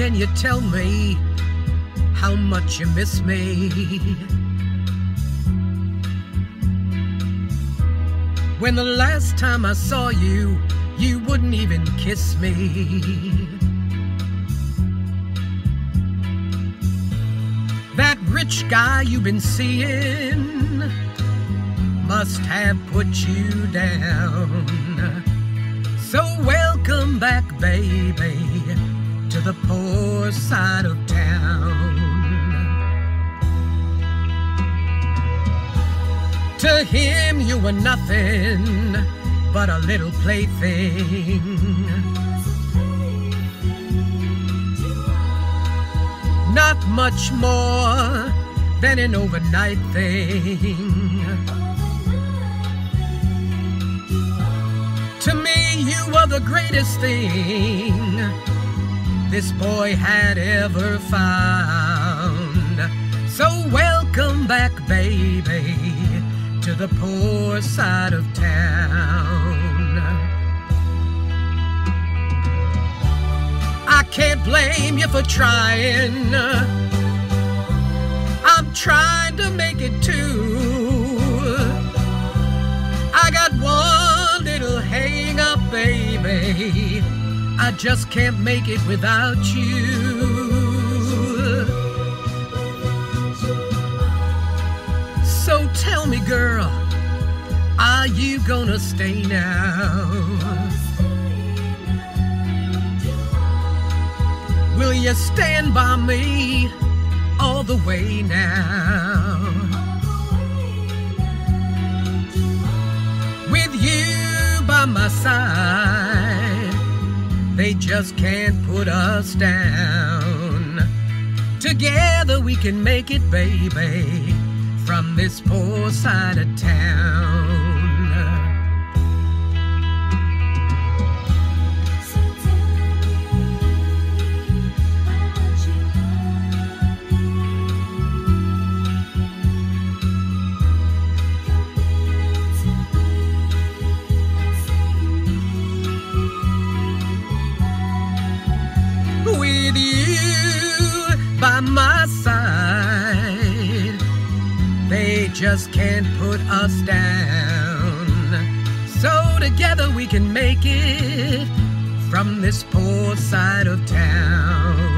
Can you tell me how much you miss me? When the last time I saw you, you wouldn't even kiss me. That rich guy you've been seeing must have put you down. So welcome back, baby, the poor side of town. To him you were nothing but a little plaything. Not much more than an overnight thing. To me, you were the greatest thing this boy had ever found. So welcome back, baby, to the poor side of town. I can't blame you for trying. I'm trying to make it too. I just can't make it without you. So tell me, girl, are you gonna stay now? Will you stand by me all the way now? With you by my side, they just can't put us down. Together we can make it, baby, from this poor side of town. My side. They just can't put us down. So together we can make it from this poor side of town.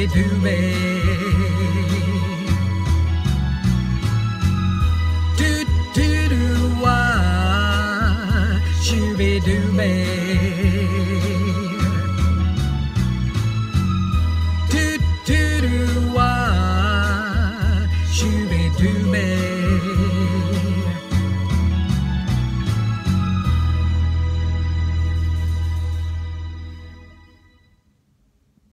Shooby dooby. Do do do wah, shooby dooby. Do do do wah, shooby dooby.